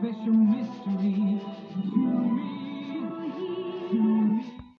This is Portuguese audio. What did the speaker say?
special mystery.